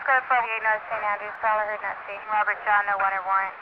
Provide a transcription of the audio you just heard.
Square forty-eight, North St. Andrews, Broward, Nut Station, Robert John, no water warrant.